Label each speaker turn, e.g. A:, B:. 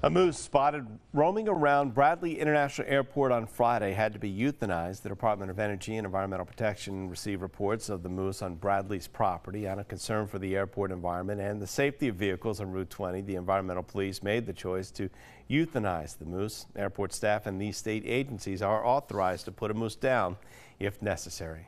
A: A moose spotted roaming around Bradley International Airport on Friday had to be euthanized. The Department of Energy and Environmental Protection received reports of the moose on Bradley's property. Out of concern for the airport environment and the safety of vehicles on Route 20, the environmental police made the choice to euthanize the moose. Airport staff and these state agencies are authorized to put a moose down if necessary.